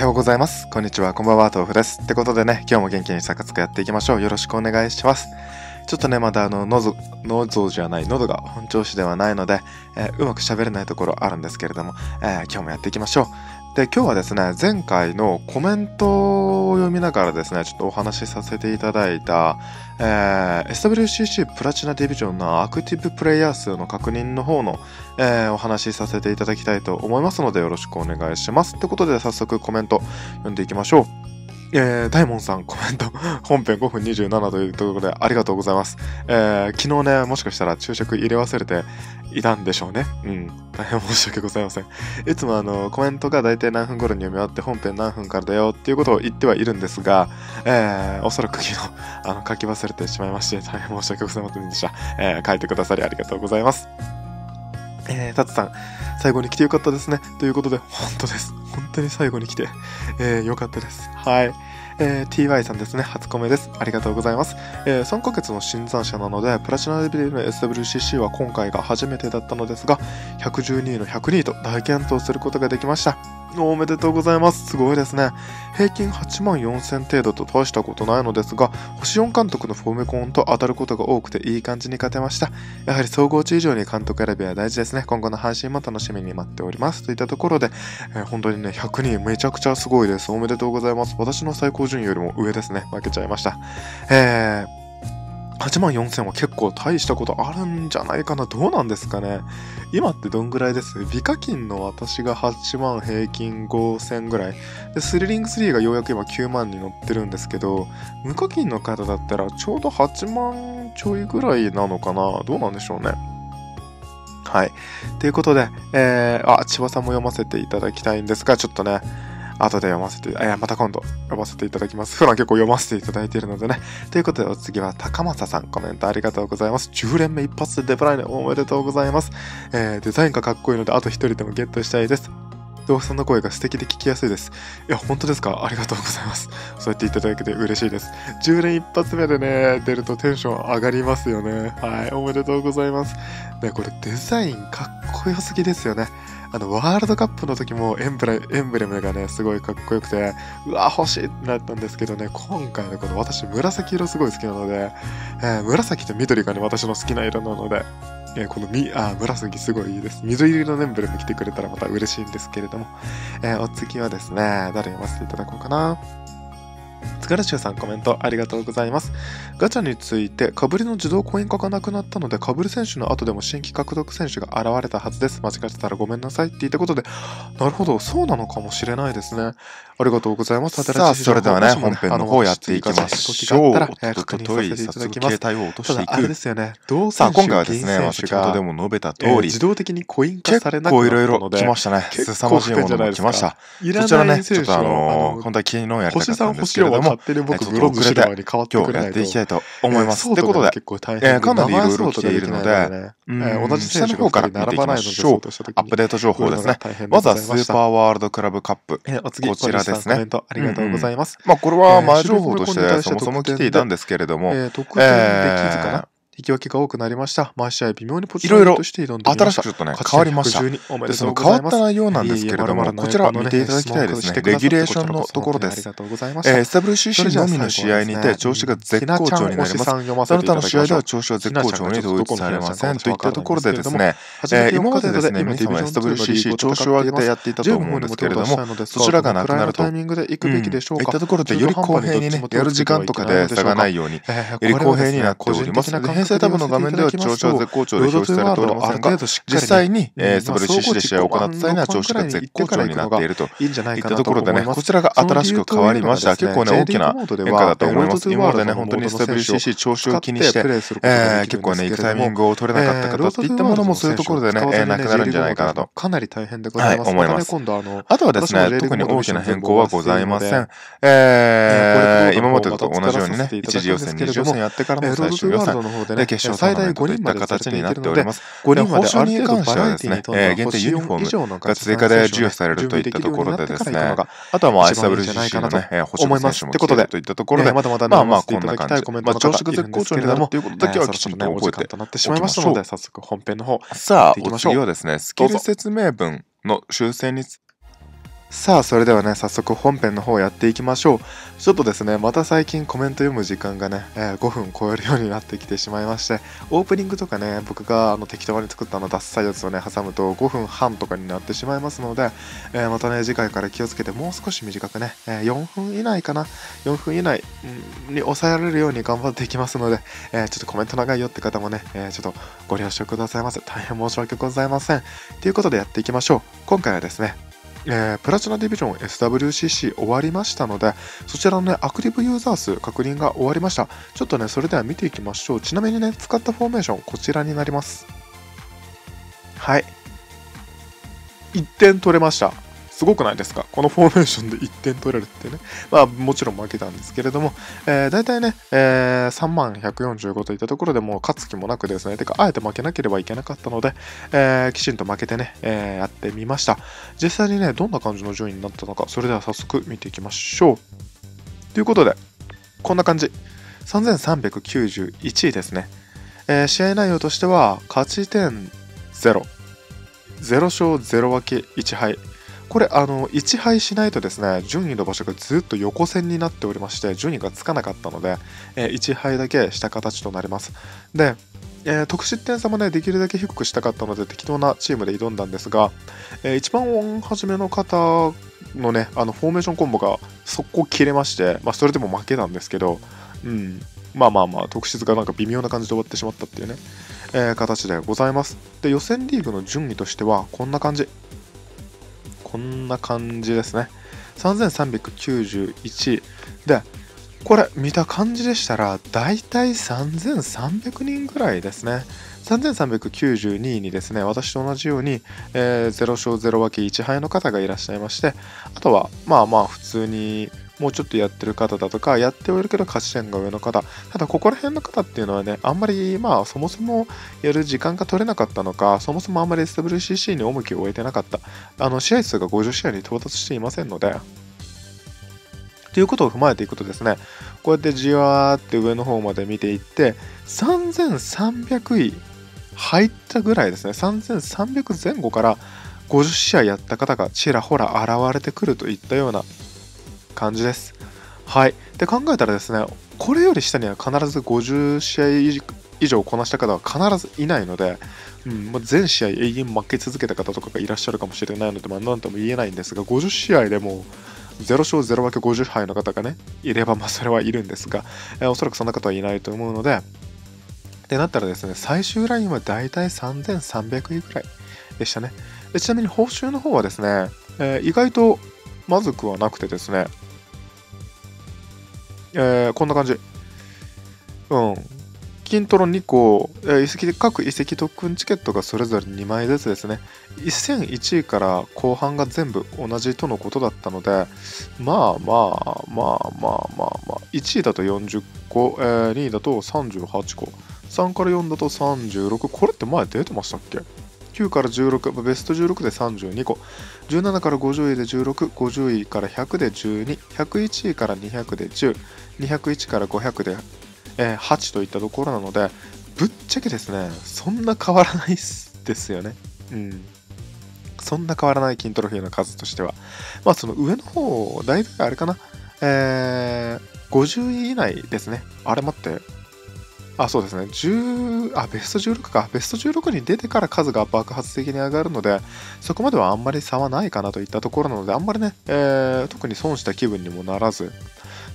はようございます。こんにちは、こんばんは、豆腐です。ってことでね、今日も元気にサカツクやっていきましょう。よろしくお願いします。ちょっとね、まだあの、喉、喉じゃない、喉が本調子ではないので、えーうまく喋れないところあるんですけれども、えー今日もやっていきましょう。で、今日はですね、前回のコメントを読みながらですね、ちょっとお話しさせていただいた、えー SWCC プラチナディビジョンのアクティブプレイヤー数の確認の方の、えーお話しさせていただきたいと思いますのでよろしくお願いします。ってことで早速コメント読んでいきましょう。えー、大門さんコメント 本編5分27というところでありがとうございます。えー昨日ね、もしかしたら昼食入れ忘れていたんでしょうね。うん。大 変申し訳ございません。いつもあの、コメントが大体何分頃に読み終わって本編何分からだよっていうことを言ってはいるんですが、えーおそらく昨日、あの、書き忘れてしまいまして、大変申し訳ございませんでした。えー書いてくださりありがとうございます。えー、タツさん、最後に来てよかったですね。ということで、本当です。本当に最後に来て、えー、よかったです。はい。えー TY さんですね。初コメです。ありがとうございます。えー3ヶ月の新参者なので、プラチナレベルの SWCC は今回が初めてだったのですが、112位の102位と大健闘することができました。おめでとうございます。すごいですね。平均8万4000程度と大したことないのですが、星4監督のフォーメコンと当たることが多くていい感じに勝てました。やはり総合値以上に監督選びは大事ですね。今後の配信も楽しみに待っております。といったところで、えー本当にね、100人めちゃくちゃすごいです。おめでとうございます。私の最高順位よりも上ですね。負けちゃいました。えー8万4000は結構大したことあるんじゃないかなどうなんですかね今ってどんぐらいです？美課金の私が8万平均5000ぐらいでスリリング3がようやく今9万に乗ってるんですけど無課金の方だったらちょうど8万ちょいぐらいなのかなどうなんでしょうねはい。ということで、えー、あ、千葉さんも読ませていただきたいんですが、ちょっとね、後で読ませて、えーまた今度読ませていただきます。普段結構読ませていただいているのでね。ということで、お次は高政さん、コメントありがとうございます。10連目一発でデブライネおめでとうございます。えーデザインがかっこいいので、あと一人でもゲットしたいです。豆腐さんの声が素敵で聞きやすいです。いや、本当ですか？ありがとうございます。そうやっていただけて嬉しいです。10連一発目でね、出るとテンション上がりますよね。はい、おめでとうございます。ね、これデザインかっこよすぎですよね。あの、ワールドカップの時もエンブレエンブレムがね、すごいかっこよくて、うわ、欲しいってなったんですけどね、今回のこの私、紫色すごい好きなので、えー紫と緑がね、私の好きな色なので、えーこのみ、あ、紫すごいいいです。緑色のエンブレム来てくれたらまた嬉しいんですけれども、えーお次はですね、誰読ませていただこうかな。津軽州さんコメントありがとうございます。ガチャについて、かぶりの自動コイン化がなくなったので、かぶる選手の後でも新規獲得選手が現れたはずです。間違ってたらごめんなさいって言ったことで、なるほど、そうなのかもしれないですね。ありがとうございます。さあ、それではね、本編の方やっていきましょう。あったら確認させていただきます携帯を落としていただ、あれでく。すよね。同さあ、今回はですね、まあ先ほどでも述べた通りえー自、動的にコイン化結されなくな構いろいろったので、来ましたね。凄まじいものも来ました。いらそちらね、ちょっとあの本当は昨日やりったんです星4けれども、は勝手に僕、ブロンズシルバー遅れに変わって今日くれないと。やっていきたいと思います。えーってことで、結構大変えーかなりいろいろ来ているのでえー同じ選の方から二人並ばないので見ていきましょうアップデート情報ですね。まずはスーパーワールドクラブカップ。えーお次、こちらですねありがとうございます。まあ、これはえー前情報としてそもそも来ていたんですけれども、えー得点できずかえーな引き分けが多くなりました。毎試合微妙にポジシいろいろョンとして挑んでみました新しくちょっとね、変わりました。勝ち点112おめで、その変わった。内容なんですけれども、こちら見ていただきたいですね。レギュレーションのところです。ありがとうございました。えー、SWCC のみの試合にて調子が絶好調になります。その他の試合では調子は絶好調に統一されません。といったところでですね、えー今までですね、皆様 SWCC 調子を上げてやっていたと思うんですけれども、そちらがなくなると、タイミングで行くべきでしょうか。いったところでより公平にね、やる時間とかで差がないように、より公平になっております。で編成タブの画面では調子は絶好調で表示されておりませんが、実際に、えー、SWCC で試合を行った際には調子が絶好調になっているといったところでね。こちらが新しく変わりました。結構ね、大きな変化だと思います。今までね、本当に SWCC 調子を気にして、えー結構ね、行くタイミングを取れなかった方っていったものもそういうところでね、えーなくなるんじゃないかなと。かなり大変でございます。はい思いますあとはですね、特に大きな変更はございません。えーえー、今までと同じようにね、一次予選、二次予選やってからえーロードの最終予選、でね、で、決勝ト最大ーナメント5といった人まで形になっております。5人まで報酬に関してはですね、えー限定ユニフォームが追加で授与されるといったところでですね、あとはまあ一番いいんじゃない SWCC かなとのね、えー星野選手も来てるといったところで、まあまあ読ませていただきたいコメントまあの調子が絶好調になるけれどもっていうことだけはきちんと覚えて間となってしまいましたので、早速本編の方。さあ、お行きましょう次はですね、スキル説明文の修正につさあ、それではね、早速本編の方やっていきましょう。ちょっとですね、また最近コメント読む時間がね、えー、5分超えるようになってきてしまいまして、オープニングとかね、僕があの適当に作ったあのダサいやつをね、挟むと5分半とかになってしまいますので、えー、またね、次回から気をつけてもう少し短くね、えー、4分以内かな、4分以内に抑えられるように頑張っていきますので、えちょっとコメント長いよって方もね、えちょっとご了承くださいませ。大変申し訳ございません。ということでやっていきましょう。今回はですね、えー、プラチナディビジョン SWCC 終わりましたので、そちらのね、アクティブユーザー数確認が終わりました。ちょっとね、それでは見ていきましょう。ちなみにね、使ったフォーメーション、こちらになります。はい。1点取れました。すごくないですか？このフォーメーションで1点取れるってね。まあもちろん負けたんですけれども、えー、大体ね、えー、3万145といったところでもう勝つ気もなくですね、てかあえて負けなければいけなかったので、えー、きちんと負けてね、えー、やってみました。実際にね、どんな感じの順位になったのか、それでは早速見ていきましょう。ということで、こんな感じ。3391位ですね。えー、試合内容としては、勝ち点0。0勝0分け1敗。これ、あの、1敗しないとですね、順位の場所がずっと横線になっておりまして、順位がつかなかったので、えー、1敗だけした形となります。で、えー、得失点差もね、できるだけ低くしたかったので、適当なチームで挑んだんですが、えー、一番初めの方のね、あの、フォーメーションコンボが速攻切れまして、まあ、それでも負けたんですけど、うん、まあまあまあ、特質がなんか微妙な感じで終わってしまったっていうね、えー、形でございます。で、予選リーグの順位としては、こんな感じ。こんな感じですね。3391で、これ見た感じでしたら、だいたい3300人ぐらいですね。3392位にですね、私と同じように、えー、0勝0分け1敗の方がいらっしゃいまして、あとは、まあまあ普通にもうちょっとやってる方だとか、やってはいるけど勝ち点が上の方、ただここら辺の方っていうのはね、あんまりまあそもそもやる時間が取れなかったのか、そもそもあんまり SWCC に重きを置いてなかった。あの試合数が50試合に到達していませんので、ということを踏まえていくとですね、こうやってじわーって上の方まで見ていって、3300位入ったぐらいですね、3300前後から50試合やった方がちらほら現れてくるといったような感じです。はい。で考えたらですね、これより下には必ず50試合以上こなした方は必ずいないので、うんまあ、全試合永遠負け続けた方とかがいらっしゃるかもしれないので、まあ、何とも言えないんですが、50試合でも0勝0分け50敗の方がね、いれば、まあ、それはいるんですが、えー、おそらくそんな方はいないと思うので、ってなったらですね、最終ラインはだいたい3300位ぐらいでしたね。ちなみに報酬の方はですね、えー、意外とまずくはなくてですね、えー、こんな感じ。うん。金トロ2個、えー、遺跡各遺跡特訓チケットがそれぞれ2枚ずつですね。1001位から後半が全部同じとのことだったので、まあまあまあまあまあまあ、1位だと40個、えー、2位だと38個、3から4だと36、これって前出てましたっけ？9から16、ベスト16で32個、17から50位で16、50位から100で12、101位から200で10、201から500で、えー、8といったところなので、ぶっちゃけですね、そんな変わらないですよね。うん。そんな変わらない金トロフィーの数としては。まあ、その上の方、大体あれかな。えー、50位以内ですね。あれ待って。あ、そうですね。10、あ、ベスト16か。ベスト16に出てから数が爆発的に上がるので、そこまではあんまり差はないかなといったところなので、あんまりね、えー、特に損した気分にもならず、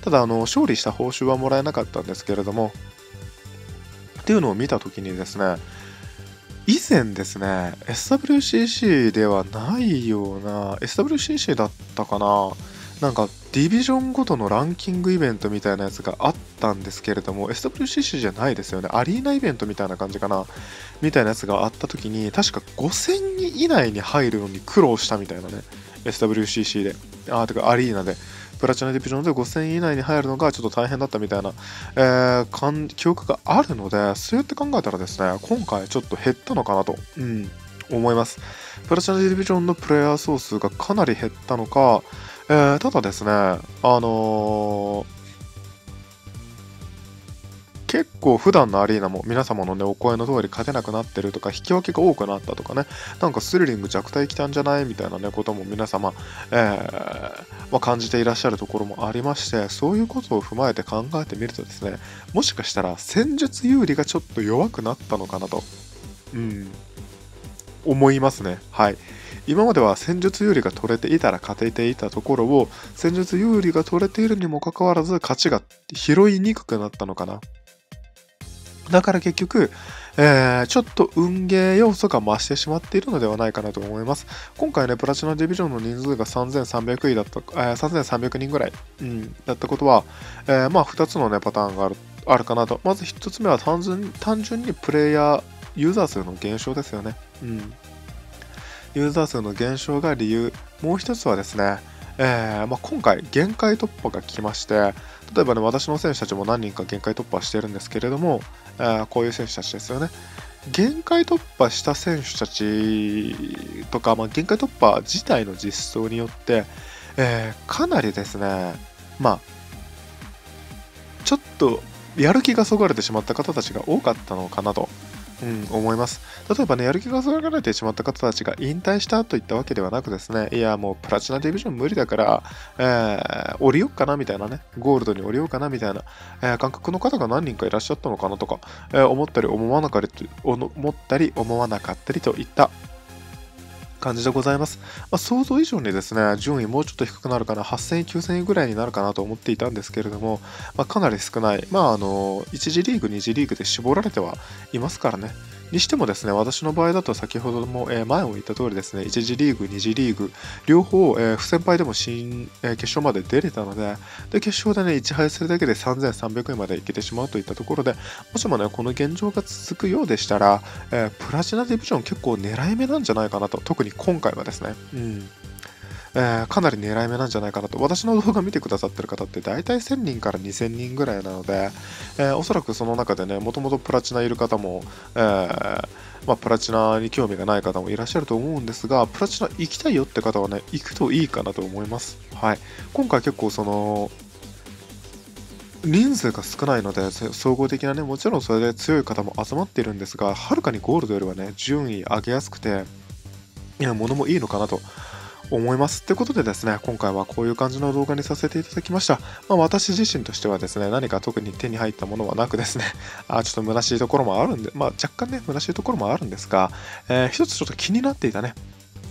ただ、あの、勝利した報酬はもらえなかったんですけれども、っていうのを見たときにですね、以前ですね、SWCC ではないような、SWCC だったかななんかディビジョンごとのランキングイベントみたいなやつがあったんですけれども SWCC じゃないですよね。アリーナイベントみたいな感じかな。みたいなやつがあった時に確か5000人以内に入るのに苦労したみたいなね。SWCC で。あーてかアリーナで。プラチナディビジョンで5000以内に入るのがちょっと大変だったみたいな、えー、記憶があるのでそうやって考えたらですね今回ちょっと減ったのかなと、うん、思います。プラチナディビジョンのプレイヤー総数がかなり減ったのかえー、ただですね、あのー、結構普段のアリーナも皆様のねお声の通り勝てなくなってるとか引き分けが多くなったとかね。なんかスリリング弱体来たんじゃないみたいなねことも皆様、えー、まあ、感じていらっしゃるところもありましてそういうことを踏まえて考えてみるとですねもしかしたら戦術有利がちょっと弱くなったのかなとうん思いますね。はい。今までは戦術有利が取れていたら勝てていたところを戦術有利が取れているにもかかわらず勝ちが拾いにくくなったのかな。だから結局、えー、ちょっと運ゲー要素が増してしまっているのではないかなと思います。今回ね、プラチナディビジョンの人数が3300位だった、えー、3300人ぐらい、うん、だったことは、えー、まあ2つのね、パターンがあるあるかなと。まず1つ目は単純単純にプレイヤー、ユーザー数の減少ですよね。うん。ユーザー数の減少が理由。もう1つはですね、えーまあ、今回限界突破が来まして、例えばね、私の選手たちも何人か限界突破してるんですけれども、えー、こういう選手たちですよね。限界突破した選手たちとか、まあ、限界突破自体の実装によって、えー、かなりですね、まあ、ちょっとやる気がそがれてしまった方たちが多かったのかなとうん、思います。例えばね、やる気がそがれてしまった方たちが引退したといったわけではなくですね、いや、もうプラチナディビジョン無理だから、えー、降りようかなみたいなね、ゴールドに降りようかなみたいな、えー、感覚の方が何人かいらっしゃったのかなとか、えー、思ったり思わなかったり、思ったり思わなかったりといった感じでございます。まあ、想像以上にですね、順位もうちょっと低くなるかな、8000位、9000位ぐらいになるかなと思っていたんですけれども、まあ、かなり少ない。まあ、あの、1次リーグ、2次リーグで絞られてはいますからね。にしてもですね、私の場合だと先ほども、え前も言った通りですね、1次リーグ、2次リーグ、両方、え不先輩でも新、え決勝まで出れたので、で、決勝でね、1敗するだけで3300円までいけてしまうといったところで、もしもね、この現状が続くようでしたら、えプラチナディビジョン結構狙い目なんじゃないかなと、特に今回はですね。うんえー、かなり狙い目なんじゃないかなと。私の動画見てくださってる方って大体1000人から2000人ぐらいなので、えー、おそらくその中でね、もともとプラチナいる方も、えー、まあ、プラチナに興味がない方もいらっしゃると思うんですが、プラチナ行きたいよって方はね、行くといいかなと思います。はい。今回結構その、人数が少ないので、総合的なね、もちろんそれで強い方も集まっているんですが、はるかにゴールドよりはね、順位上げやすくて、いや、物もいいのかなと思います。ということでですね、今回はこういう感じの動画にさせていただきました。まあ、私自身としてはですね、何か特に手に入ったものはなくですね、あちょっと虚しいところもあるんで、まあ、若干ね、虚しいところもあるんですが、えー、一つちょっと気になっていたね、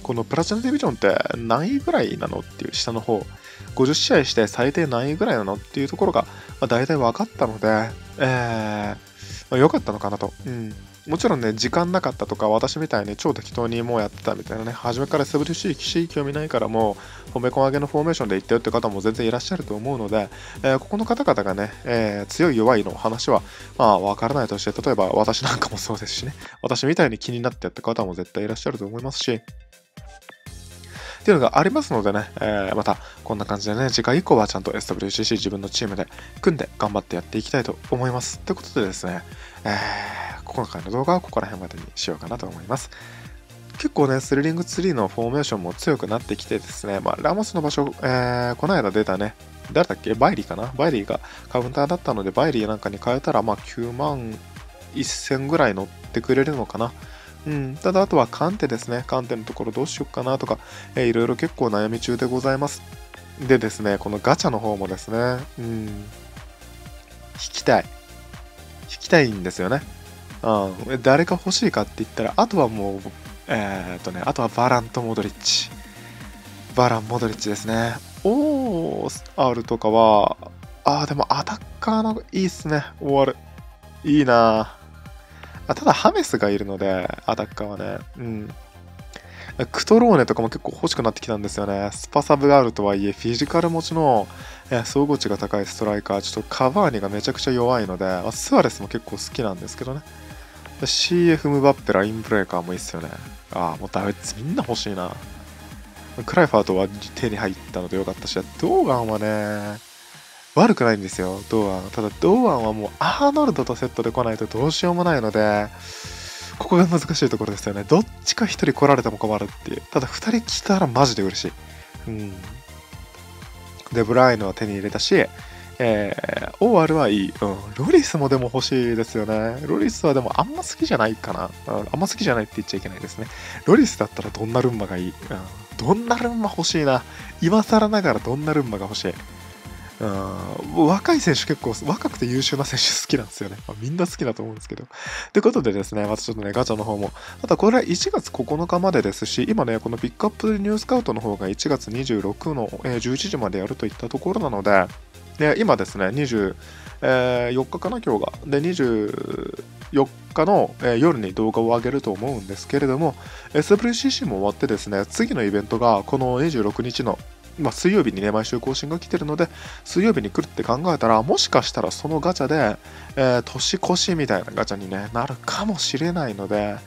このプラチナディビジョンって何位ぐらいなのっていう下の方、50試合して最低何位ぐらいなのっていうところが、まあ、大体分かったので、えー、まあ、良かったのかなと。うんもちろんね、時間なかったとか、私みたいに超適当にもうやってたみたいなね、初めから SWC 騎士興味ないからもう、褒め込ん上げのフォーメーションで行ったよって方も全然いらっしゃると思うので、えー、ここの方々がね、えー、強い弱いの話は、まあ、わからないとして、例えば私なんかもそうですしね、私みたいに気になってやった方も絶対いらっしゃると思いますし、っていうのがありますのでね、えー、またこんな感じでね、次回以降はちゃんと SWCC 自分のチームで組んで頑張ってやっていきたいと思います。ということでですね、えー、今回の動画はここら辺までにしようかなと思います。結構ね、スリリングツリーのフォーメーションも強くなってきてですね、まあ、ラモスの場所、えー、この間出たね、誰だっけ？バイリーかな？バイリーがカウンターだったので、バイリーなんかに変えたら、まあ、9万1000ぐらい乗ってくれるのかな。うん、ただあとはカンテですね。カンテのところどうしよっかなとか、えー、いろいろ結構悩み中でございます。でですね、このガチャの方もですね、うん、引きたい。引きたいんですよね。うん、誰か欲しいかって言ったら、あとはもう、えー、っとね、あとはバランとモドリッチ。バラン、モドリッチですね。おー、R とかは、あー、でもアタッカーのいいっすね。終わる。いいなあただハメスがいるので、アタッカーはね。うん。クトローネとかも結構欲しくなってきたんですよね。スパサブがあるとはいえ、フィジカル持ちの総合値が高いストライカー、ちょっとカバーニがめちゃくちゃ弱いので、スアレスも結構好きなんですけどね。CF ムバッペラインブレーカーもいいっすよね。ああ、もうダメみんな欲しいな。クライファーとは手に入ったのでよかったし、ドーガンはね、悪くないんですよ、堂安。ただ、堂安はもうアーノルドとセットで来ないとどうしようもないので、ここが難しいところですよね。どっちか1人来られても困るっていう。ただ、2人来たらマジで嬉しい。うん。で、ブライノは手に入れたし、えー、オーアルはいい。うん。ロリスもでも欲しいですよね。ロリスはでもあんま好きじゃないかな。うん、あんま好きじゃないって言っちゃいけないですね。ロリスだったらドンナルンマがいい？うん。ドンナルンマ欲しいな。今更ながらドンナルンマが欲しい？うん、若い選手結構若くて優秀な選手好きなんですよね。まあ、みんな好きだと思うんですけど。ということでですね、またちょっとね、ガチャの方も。ただこれは1月9日までですし、今ね、このピックアップニュースカウトの方が1月26の、えー、11時までやるといったところなので、で今ですね、24、えー、日かな、今日が。で、24日の、えー、夜に動画を上げると思うんですけれども、SWCC も終わってですね、次のイベントがこの26日のま、水曜日にね、毎週更新が来てるので、水曜日に来るって考えたら、もしかしたらそのガチャで、えー、年越しみたいなガチャに、ね、なるかもしれないので、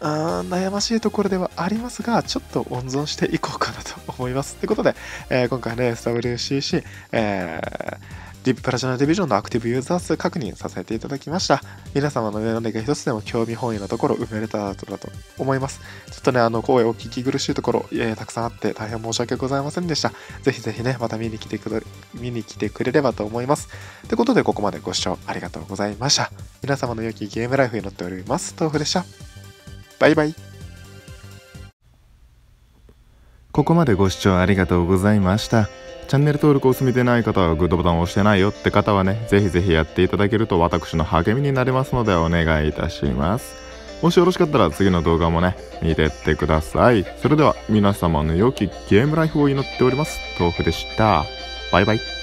うーん悩ましいところではありますが、ちょっと温存していこうかなと思います。ってことで、えー、今回ね、SWCC、えーディッププラチナディビジョンのアクティブユーザー数確認させていただきました。皆様のね、何か一つでも興味本位なところ埋めれたらと思います。ちょっとね、あの、声お聞き苦しいところ、えー、たくさんあって大変申し訳ございませんでした。ぜひぜひね、また見に来てくれ、見に来てくれればと思います。ということで、ここまでご視聴ありがとうございました。皆様の良きゲームライフに乗っております。豆腐でした。バイバイ。ここまでご視聴ありがとうございました。チャンネル登録を済みでない方はグッドボタンを押してないよって方はね、ぜひぜひやっていただけると私の励みになりますのでお願いいたします。もしよろしかったら次の動画もね、見てってください。それでは皆様の良きゲームライフを祈っております。豆腐でした。バイバイ。